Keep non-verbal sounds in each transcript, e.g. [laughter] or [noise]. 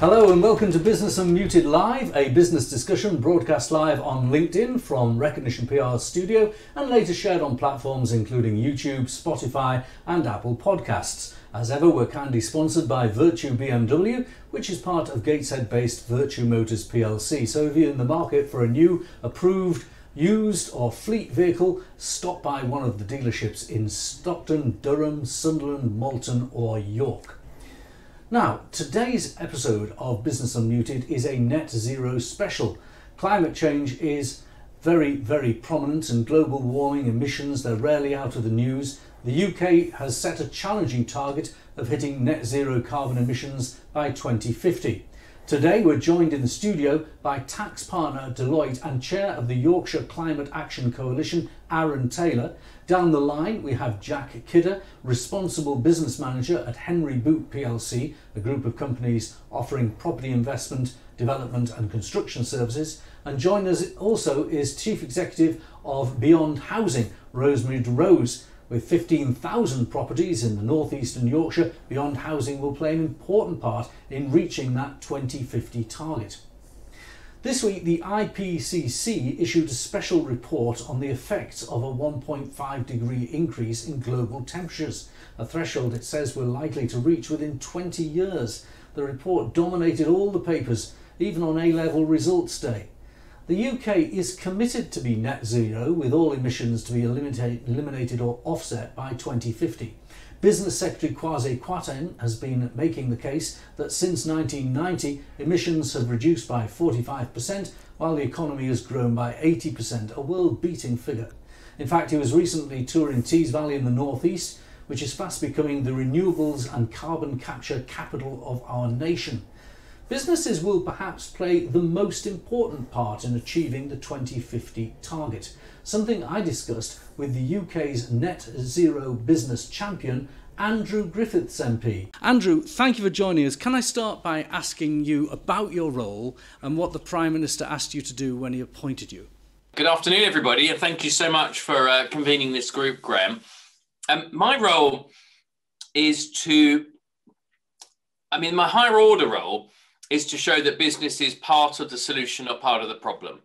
Hello and welcome to Business Unmuted Live, a business discussion broadcast live on LinkedIn from Recognition PR studio and later shared on platforms including YouTube, Spotify, and Apple Podcasts. As ever, we're kindly sponsored by Vertu BMW, which is part of Gateshead based Vertu Motors plc. So if you're in the market for a new, approved, used, or fleet vehicle, stop by one of the dealerships in Stockton, Durham, Sunderland, Malton, or York. Now, today's episode of Business Unmuted is a net zero special. Climate change is very, very prominent, and global warming emissions, they're rarely out of the news. The UK has set a challenging target of hitting net zero carbon emissions by 2050. Today, we're joined in the studio by tax partner Deloitte and chair of the Yorkshire Climate Action Coalition, Arran Taylor. Down the line, we have Jack Kidder, responsible business manager at Henry Boot plc, a group of companies offering property investment, development, and construction services. And joining us also is chief executive of Beyond Housing, Rosemary Rose. With 15,000 properties in the northeastern Yorkshire, Beyond Housing will play an important part in reaching that 2050 target. This week, the IPCC issued a special report on the effects of a 1.5 degree increase in global temperatures, a threshold it says we're likely to reach within 20 years. The report dominated all the papers, even on A level results day. The UK is committed to be net zero with all emissions to be eliminated or offset by 2050. Business Secretary Kwasi Kwarteng has been making the case that since 1990 emissions have reduced by 45% while the economy has grown by 80%, a world beating figure. In fact, he was recently touring Tees Valley in the northeast, which is fast becoming the renewables and carbon capture capital of our nation. Businesses will perhaps play the most important part in achieving the 2050 target, something I discussed with the UK's net zero business champion, Andrew Griffiths MP. Andrew, thank you for joining us. Can I start by asking you about your role and what the Prime Minister asked you to do when he appointed you? Good afternoon, everybody, and thank you so much for uh, convening this group, Graham. Um, my role is to, I mean, my higher order role is to show that business is part of the solution or part of the problem.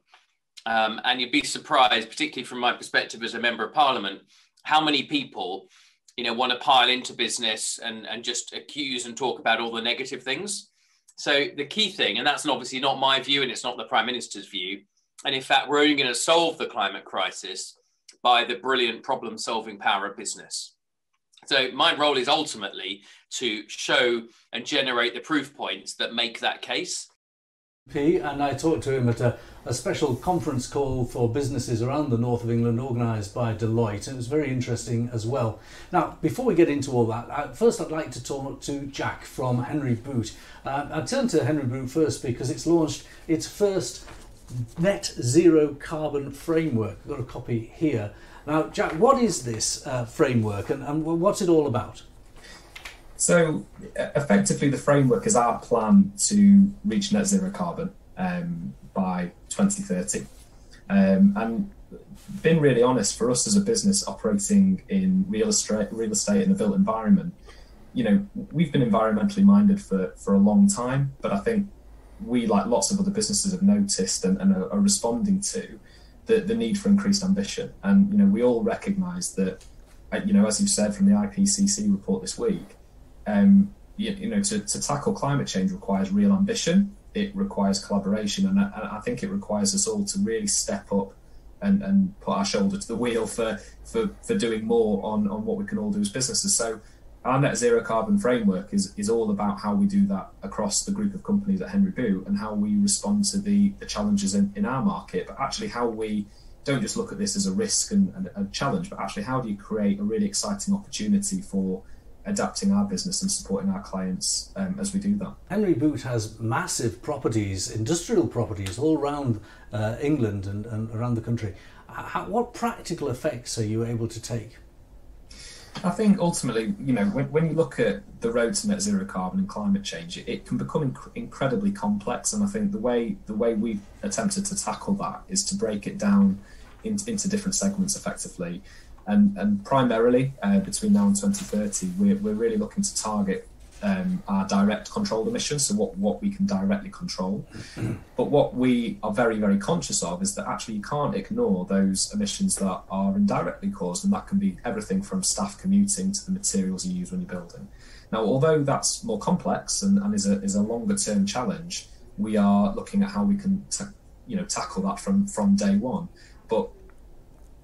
Um, and you'd be surprised, particularly from my perspective as a member of parliament, how many people, you know, want to pile into business and, and just accuse and talk about all the negative things. So the key thing, and that's obviously not my view and it's not the prime minister's view. And in fact, we're only going to solve the climate crisis by the brilliant problem solving power of business. So my role is ultimately to show and generate the proof points that make that case. P and I talked to him at a, a, special conference call for businesses around the north of England organised by Deloitte. And it was very interesting as well. Now, before we get into all that, uh, first I'd like to talk to Jack from Henry Boot. Uh, I turned to Henry Boot first because it's launched its first net zero carbon framework. I've got a copy here. Now, Jack, what is this uh, framework and, and what's it all about? So, effectively, the framework is our plan to reach net zero carbon um, by 2030. Um, and being really honest, for us as a business operating in real estate, real estate in a built environment, you know, we've been environmentally minded for, for a long time, but I think we, like lots of other businesses, have noticed and, and are, are responding to the, the need for increased ambition. And you know, we all recognise that, uh, you know, as you've said from the IPCC report this week, um, you, you, know, to, to tackle climate change requires real ambition. It requires collaboration, and I, I think it requires us all to really step up and, and put our shoulder to the wheel for, for, for doing more on, on what we can all do as businesses. So our net zero carbon framework is, is all about how we do that across the group of companies at Henry Boot and how we respond to the, the challenges in, in our market, but actually how we don't just look at this as a risk and, and a challenge, but actually how do you create a really exciting opportunity for adapting our business and supporting our clients um, as we do that. Henry Boot has massive properties, industrial properties all around uh, England and, and, around the country. How, what practical effects are you able to take? I think ultimately, you know, when, when you look at the road to net zero carbon and climate change, it, it can become inc- incredibly complex. And I think the way the way we've attempted to tackle that is to break it down in, into different segments effectively. And, and primarily uh, between now and 2030, we're, we're really looking to target um, our direct controlled emissions, so what, what we can directly control. but what we are very, very conscious of is that actually you can't ignore those emissions that are indirectly caused, and that can be everything from staff commuting to the materials you use when you're building. Now, although that's more complex and, and is, a, is a longer term challenge, we are looking at how we can ta- you know tackle that from from day one. But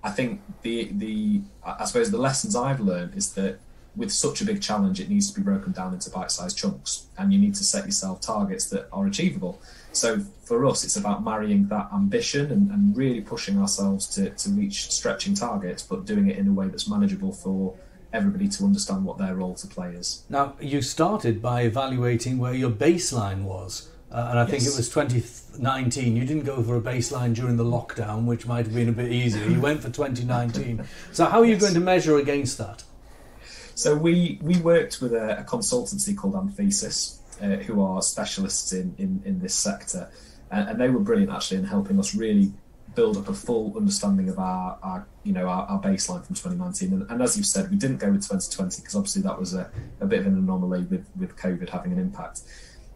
I think the the I suppose the lessons I've learned is that with such a big challenge, it needs to be broken down into bite-sized chunks, and you need to set yourself targets that are achievable. So for us, it's about marrying that ambition and, and really pushing ourselves to, to reach stretching targets, but doing it in a way that's manageable for everybody to understand what their role to play is. Now, you started by evaluating where your baseline was. Uh, and I think it was 2019. You didn't go for a baseline during the lockdown, which might have been a bit easier. You went for 2019. [laughs] So, how are you yes. going to measure against that? So we we worked with a, a consultancy called Anthesis, uh, who are specialists in in, in this sector, and, and, they were brilliant actually in helping us really build up a full understanding of our, our you know our, our baseline from 2019. And, and, as you've said, we didn't go with 2020 because obviously that was a, a bit of an anomaly with with COVID having an impact.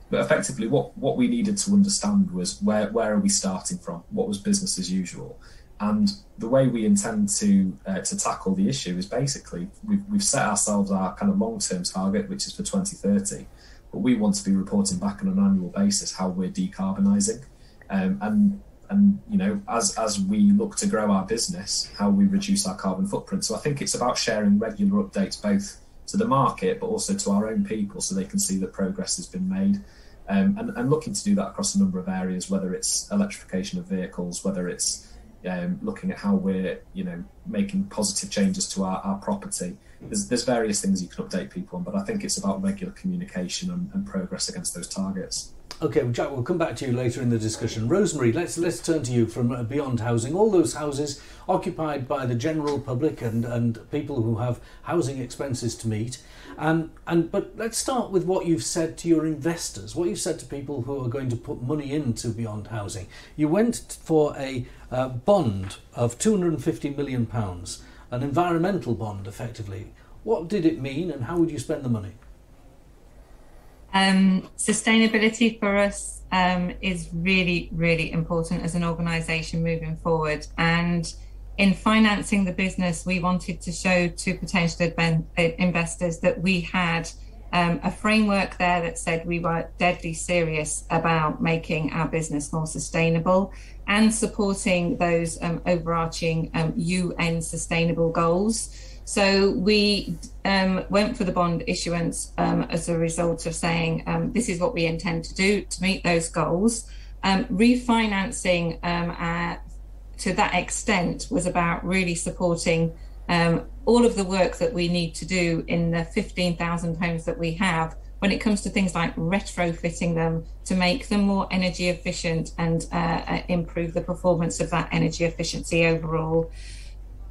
But effectively, what what we needed to understand was where where are we starting from? What was business as usual? And the way we intend to uh, to tackle the issue is basically we've, we've set ourselves our kind of long term target, which is for 2030. But we want to be reporting back on an annual basis how we're decarbonising, um, and and you know as as we look to grow our business, how we reduce our carbon footprint. So I think it's about sharing regular updates both to the market, but also to our own people, so they can see that progress has been made. Um, and, and looking to do that across a number of areas, whether it's electrification of vehicles, whether it's um, looking at how we're you know making positive changes to our, our property. There's, there's various things you can update people on, but I think it's about regular communication and, and progress against those targets. Okay, well, Jack, we'll come back to you later in the discussion. Rosemary, let's let's turn to you from uh, Beyond Housing. All those houses occupied by the general public and, and people who have housing expenses to meet. And and but let's start with what you've said to your investors. What you've said to people who are going to put money into Beyond Housing. You went for a uh, bond of 250 million pounds, an environmental bond, effectively. What did it mean, and how would you spend the money? Um, sustainability for us um, is really, really important as an organisation moving forward. And in financing the business, we wanted to show to potential investors that we had um, a framework there that said we were deadly serious about making our business more sustainable and supporting those um, overarching UN um, sustainable goals. So we um, went for the bond issuance um, as a result of saying um, this is what we intend to do to meet those goals. Refinancing uh, to that extent was about really supporting um, all of the work that we need to do in the 15,000 homes that we have when it comes to things like retrofitting them to make them more energy efficient and uh, uh improve the performance of that energy efficiency overall.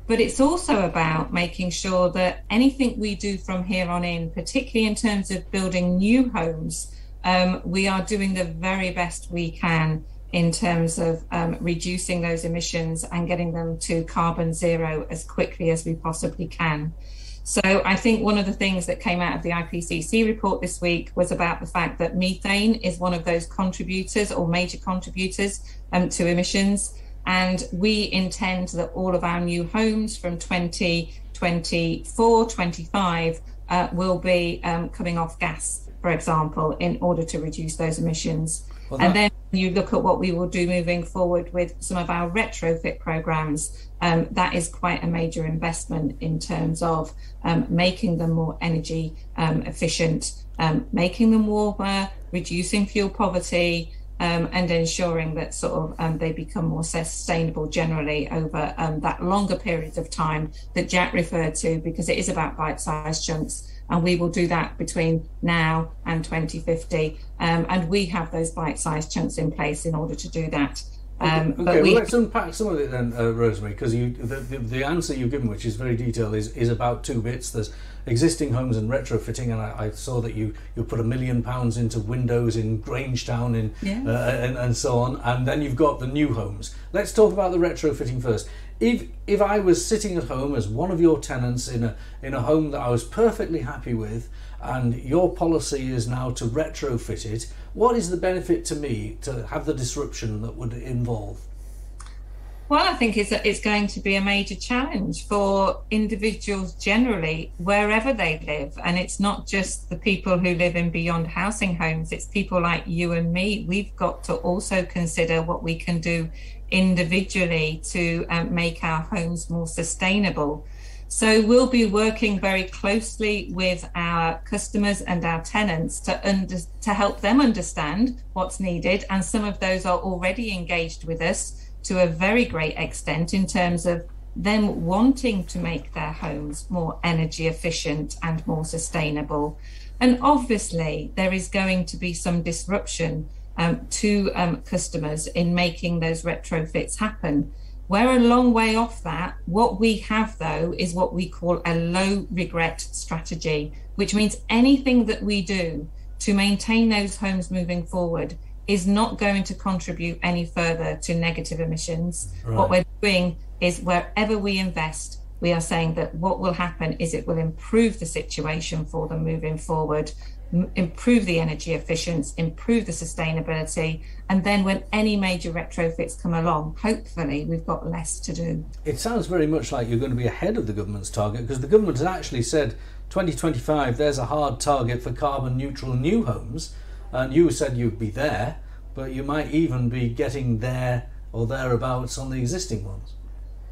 But it's also about making sure that anything we do from here on in, particularly in terms of building new homes, um, we are doing the very best we can in terms of um, reducing those emissions and getting them to carbon zero as quickly as we possibly can. So I think one of the things that came out of the IPCC report this week was about the fact that methane is one of those contributors or major contributors um, to emissions. And we intend that all of our new homes from 2024, 25 uh, will be um, coming off gas, for example, in order to reduce those emissions. Well, and then you look at what we will do moving forward with some of our retrofit programs. Um, that is quite a major investment in terms of um, making them more energy um, efficient, um, making them warmer, reducing fuel poverty, um, and ensuring that sort of um, they become more sustainable generally over um, that longer period of time that Jack referred to, because it is about bite-sized chunks, and we will do that between now and 2050, um, and we have those bite-sized chunks in place in order to do that. Um, okay, but we, well, let's unpack some of it then, uh, Rosemary, because the, the, the answer you've given, which is very detailed, is, is about two bits. There's existing homes and retrofitting, and I, I saw that you, you put a million pounds into windows in Grangetown in, Yeah. uh, and, and so on, and then you've got the new homes. Let's talk about the retrofitting first. If, if I was sitting at home as one of your tenants in a, in a home that I was perfectly happy with, and your policy is now to retrofit it, what is the benefit to me to have the disruption that would involve? Well, I think it's, it's going to be a major challenge for individuals generally, wherever they live. And it's not just the people who live in beyond housing homes, it's people like you and me. We've got to also consider what we can do individually to um, make our homes more sustainable. So we'll be working very closely with our customers and our tenants to under, to help them understand what's needed, and some of those are already engaged with us to a very great extent in terms of them wanting to make their homes more energy efficient and more sustainable. And obviously, there is going to be some disruption um, to um, customers in making those retrofits happen. We're a long way off that. What we have, though, is what we call a low regret strategy, which means anything that we do to maintain those homes moving forward is not going to contribute any further to negative emissions. Right. What we're doing is wherever we invest, we are saying that what will happen is it will improve the situation for them moving forward, m- improve the energy efficiency, improve the sustainability, and then when any major retrofits come along, hopefully we've got less to do. It sounds very much like you're going to be ahead of the government's target because the government has actually said 2025 there's a hard target for carbon neutral new homes, and you said you'd be there, but you might even be getting there or thereabouts on the existing ones.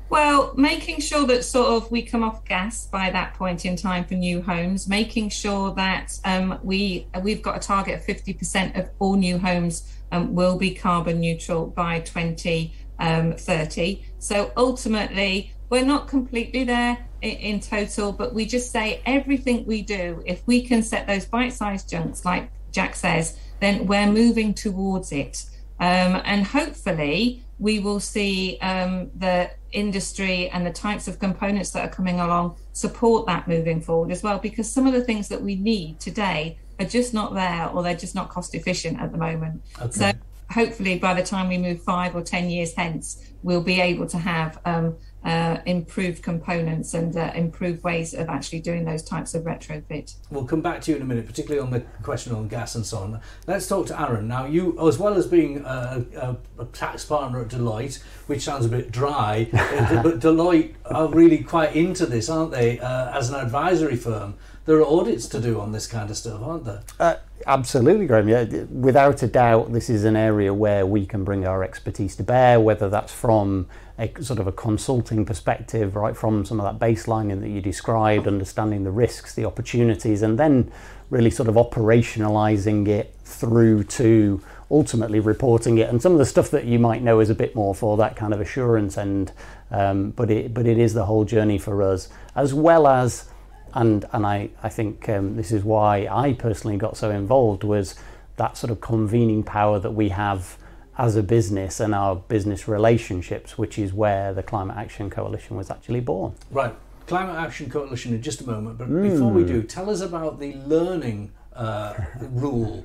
Well, making sure that sort of we come off gas by that point in time for new homes, making sure that um, we we've got a target of fifty percent of all new homes um, will be carbon neutral by twenty thirty. So ultimately, we're not completely there in, in total, but we just say everything we do, if we can set those bite-sized chunks, like Jack says, then we're moving towards it. Um, and hopefully, we will see um, the industry and the types of components that are coming along support that moving forward as well, because some of the things that we need today are just not there or they're just not cost efficient at the moment. Okay. So, hopefully, by the time we move five or 10 years hence, we'll be able to have um, uh, improved components and uh, improved ways of actually doing those types of retrofit. We'll come back to you in a minute, particularly on the question on gas and so on. Let's talk to Arran. Now, you, as well as being a, a, a tax partner at Deloitte, which sounds a bit dry, [laughs] but Deloitte are really quite into this, aren't they, uh, as an advisory firm? There are audits to do on this kind of stuff, aren't there? Uh, absolutely, Graham. Yeah, without a doubt, this is an area where we can bring our expertise to bear, whether that's from a sort of a consulting perspective, right from some of that baselining that you described, understanding the risks, the opportunities, and then really sort of operationalizing it through to ultimately reporting it. And some of the stuff that you might know is a bit more for that kind of assurance and um, but it but it is the whole journey for us as well as and and I, I think um, this is why I personally got so involved was that sort of convening power that we have as a business and our business relationships, which is where the Climate Action Coalition was actually born. Right. Climate Action Coalition in just a moment, but before we do, tell us about the learning uh, [laughs] rule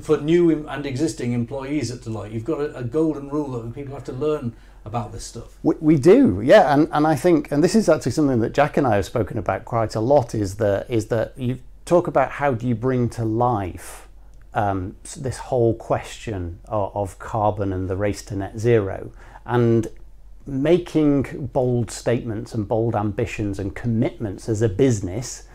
for new and existing employees at Deloitte. You've got a, a golden rule that people have to learn about this stuff. We, we do, yeah, and, and I think, and this is actually something that Jack and I have spoken about quite a lot, is that is that you talk about how do you bring to life um, this whole question of, of carbon and the race to net zero, and making bold statements and bold ambitions and commitments as a business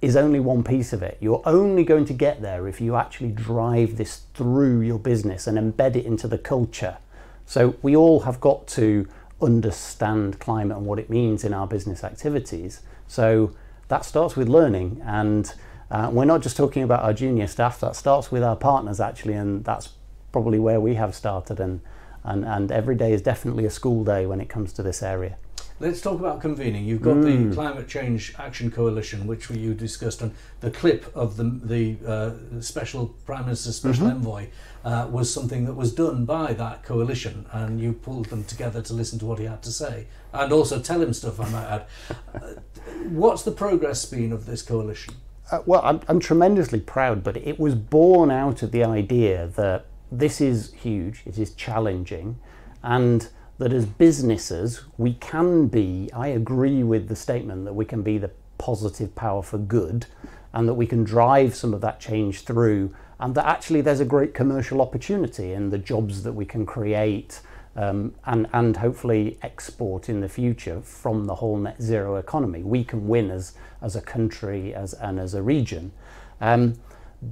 is only one piece of it. You're only going to get there if you actually drive this through your business and embed it into the culture. So we all have got to understand climate and what it means in our business activities. So that starts with learning, and uh, we're not just talking about our junior staff. That starts with our partners actually, and that's probably where we have started. And and, and every day is definitely a school day when it comes to this area. Let's talk about convening. You've got mm. the Climate Change Action Coalition, which you discussed, and the clip of the the uh, special Prime Minister's special mm-hmm. envoy uh, was something that was done by that coalition, and you pulled them together to listen to what he had to say, and also tell him stuff. I might add. [laughs] Uh, what's the progress been of this coalition? Uh, well, I'm, I'm tremendously proud, but it was born out of the idea that this is huge, it is challenging, and that as businesses, we can be, I agree with the statement that we can be the positive power for good and that we can drive some of that change through, and that actually there's a great commercial opportunity in the jobs that we can create um, and, and hopefully export in the future from the whole net zero economy. We can win as, as a country as, and as a region. Um,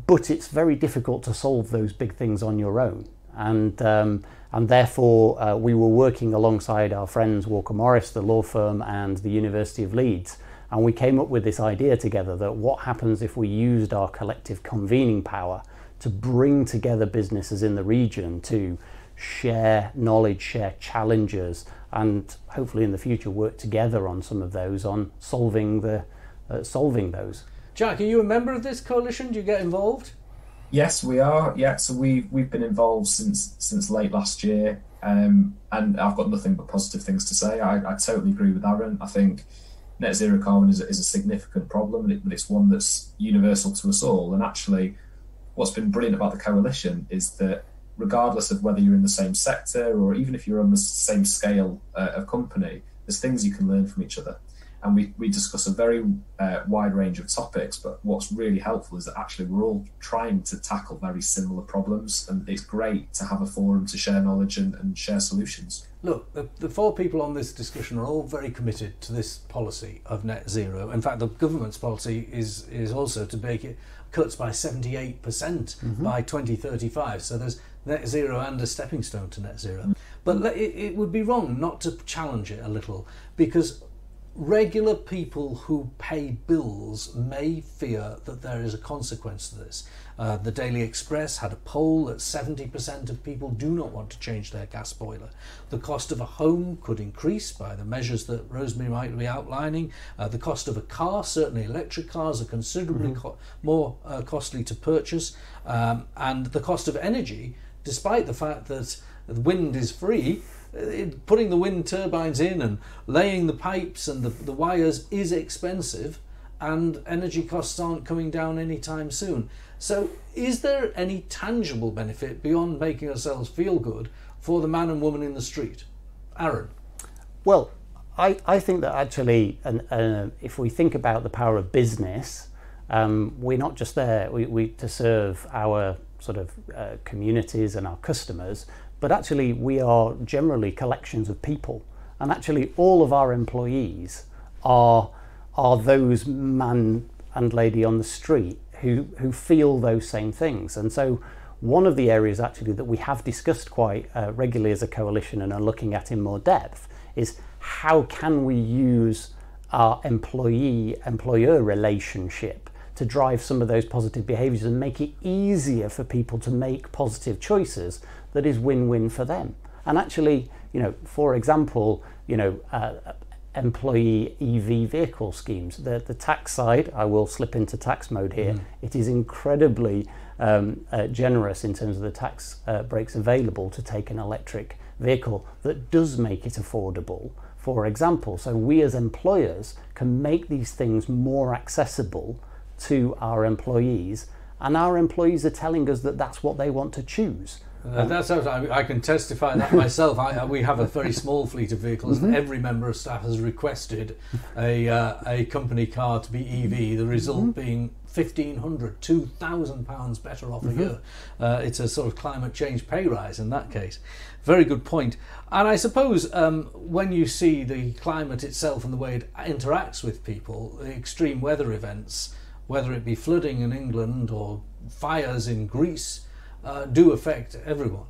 but it's very difficult to solve those big things on your own. And, um, and therefore, uh, we were working alongside our friends Walker Morris, the law firm, and the University of Leeds. And we came up with this idea together that what happens if we used our collective convening power to bring together businesses in the region to share knowledge, share challenges, and hopefully in the future work together on some of those, on solving the uh, solving those. Jack, are you a member of this coalition? Do you get involved? Yes, we are. Yeah, so we we've been involved since since late last year, um, and I've got nothing but positive things to say. I, I totally agree with Arran. I think net zero carbon is, is a significant problem, but it's one that's universal to us all. And actually, what's been brilliant about the coalition is that regardless of whether you're in the same sector or even if you're on the same scale uh, of company, there's things you can learn from each other and we, we discuss a very uh, wide range of topics. But what's really helpful is that actually we're all trying to tackle very similar problems, and it's great to have a forum to share knowledge and, and share solutions. Look, the, the four people on this discussion are all very committed to this policy of net zero. In fact, the government's policy is is also to make it cuts by 78% mm hmm by 2035. So there's net zero and a stepping stone to net zero. But it, it would be wrong not to challenge it a little because regular people who pay bills may fear that there is a consequence to this. Uh, the Daily Express had a poll that 70% of people do not want to change their gas boiler. The cost of a home could increase by the measures that Rosemary might be outlining. Uh, the cost of a car, certainly electric cars, are considerably mm-hmm. co- more uh, costly to purchase. Um, and the cost of energy, despite the fact that the wind is free, putting the wind turbines in and laying the pipes and the, the wires is expensive and energy costs aren't coming down anytime soon. So, is there any tangible benefit beyond making ourselves feel good for the man and woman in the street? Arran? Well, I, I think that actually, uh, if we think about the power of business, um, we're not just there we, we, to serve our sort of uh, communities and our customers, but actually we are generally collections of people. And actually all of our employees are, are those man and lady on the street who, who feel those same things. And so one of the areas actually that we have discussed quite uh, regularly as a coalition and are looking at in more depth is how can we use our employee employer relationship to drive some of those positive behaviors and make it easier for people to make positive choices that is win-win for them. And actually, you know, for example, you know, uh, employee EV vehicle schemes. The, the tax side, I will slip into tax mode here. Mm. It is incredibly um, uh, generous in terms of the tax uh, breaks available to take an electric vehicle that does make it affordable. For example, so we as employers can make these things more accessible to our employees, and our employees are telling us that that's what they want to choose. Uh, that's I, I, can testify that [laughs] myself. I, we have a very small fleet of vehicles, mm-hmm. and every member of staff has requested a uh, a company car to be EV. The result mm-hmm. being 1500 2000 pounds better off mm-hmm. a year uh, it's a sort of climate change pay rise in that case very good point. point and i suppose um, when you see the climate itself and the way it interacts with people the extreme weather events whether it be flooding in england or fires in greece uh, do affect everyone.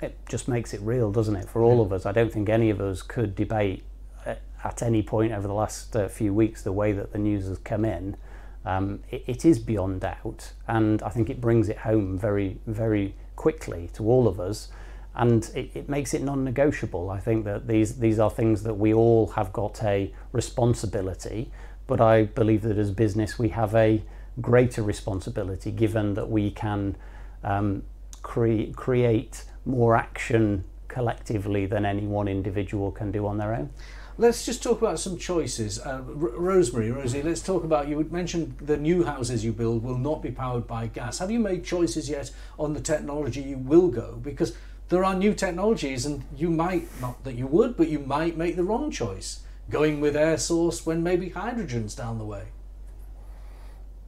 It just makes it real, doesn't it, for all yeah. of us? I don't think any of us could debate uh, at any point over the last uh, few weeks the way that the news has come in. Um, it, it is beyond doubt, and I think it brings it home very, very quickly to all of us. and it, it, makes it non-negotiable. I think that these these are things that we all have got a responsibility, but I believe that as business we have a greater responsibility, given that we can um, cre- create more action collectively than any one individual can do on their own. Let's just talk about some choices. Uh, Rosemary, Rosie, let's talk about you mentioned the new houses you build will not be powered by gas. Have you made choices yet on the technology you will go? Because there are new technologies, and you might, not that you would, but you might make the wrong choice going with air source when maybe hydrogen's down the way.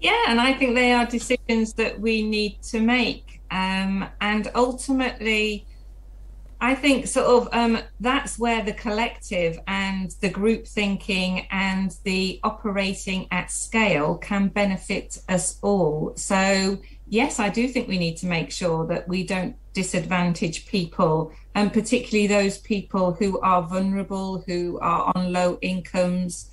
Yeah, and I think they are decisions that we need to make. Um, and ultimately, I think sort of um, that's where the collective and the group thinking and the operating at scale can benefit us all. So, yes, I do think we need to make sure that we don't disadvantage people, and particularly those people who are vulnerable, who are on low incomes.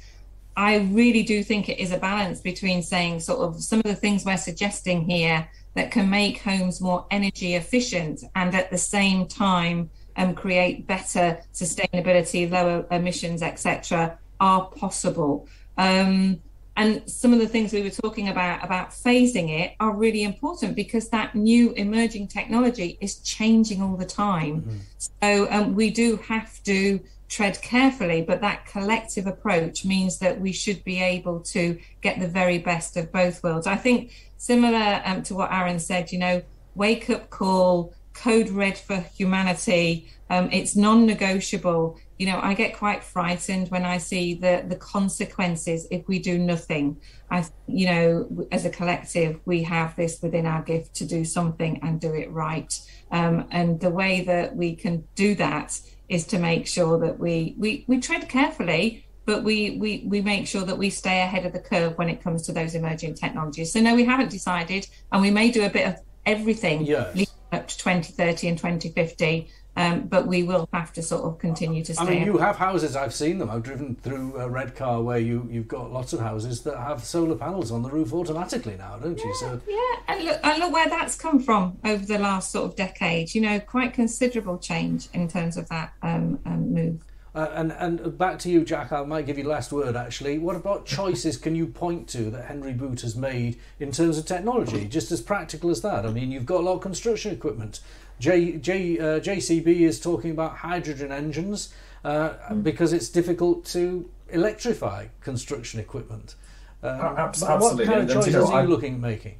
I really do think it is a balance between saying sort of some of the things we're suggesting here that can make homes more energy efficient and at the same time um, create better sustainability, lower emissions, etc., are possible. Um, and some of the things we were talking about about phasing it are really important because that new emerging technology is changing all the time. Mm-hmm. so um, we do have to tread carefully but that collective approach means that we should be able to get the very best of both worlds. I think similar um, to what Arran said you know wake up call code red for humanity um, it's non-negotiable you know, I get quite frightened when I see the the consequences if we do nothing. I, you know, as a collective, we have this within our gift to do something and do it right. Um, and the way that we can do that is to make sure that we we we tread carefully, but we we we make sure that we stay ahead of the curve when it comes to those emerging technologies. So no, we haven't decided, and we may do a bit of everything yes. up to 2030 and 2050 um, but we will have to sort of continue to stay. I mean, you have houses. I've seen them. I've driven through a Redcar where you you've got lots of houses that have solar panels on the roof automatically now, don't yeah, you? So yeah, and look, and look where that's come from over the last sort of decade. You know, quite considerable change in terms of that um, um, move. Uh, and and back to you, Jack. I might give you the last word. Actually, what about choices can you point to that Henry Boot has made in terms of technology, just as practical as that? I mean, you've got a lot of construction equipment. J, J, uh, JCB is talking about hydrogen engines uh, mm. because it's difficult to electrify construction equipment. Um, absolutely. What kind of choices you know, are you looking at making?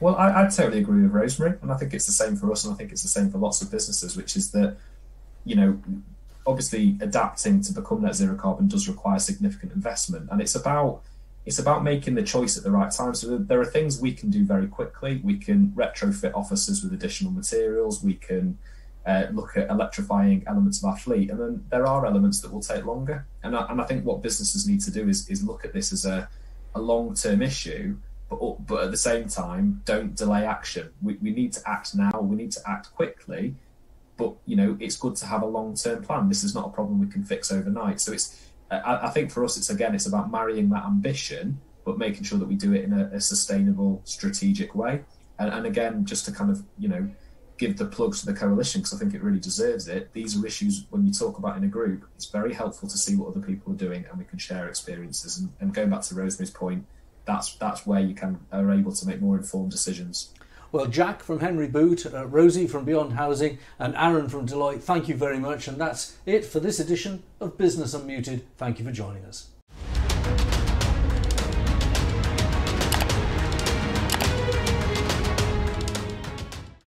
Well, I, I, totally agree with Rosemary, and I think it's the same for us, and I think it's the same for lots of businesses, which is that, you know, obviously adapting to become net zero carbon does require significant investment, and it's about it's about making the choice at the right time. So there are things we can do very quickly. We can retrofit offices with additional materials. We can uh, look at electrifying elements of our fleet, and then there are elements that will take longer. And I, and I think what businesses need to do is, is look at this as a, a long term issue, but but at the same time, don't delay action. We, we need to act now. We need to act quickly. But you know, it's good to have a long term plan. This is not a problem we can fix overnight. So it's I, I, think for us, it's again, it's about marrying that ambition, but making sure that we do it in a, a sustainable, strategic way. And, and, again, just to kind of you know give the plugs to the coalition because I think it really deserves it. These are issues when you talk about in a group. It's very helpful to see what other people are doing, and we can share experiences. And, and going back to Rosemary's point, that's that's where you can are able to make more informed decisions. Well, Jack from Henry Boot, uh, Rosie from Beyond Housing, and Arran from Deloitte, thank you very much. And that's it for this edition of Business Unmuted. Thank you for joining us.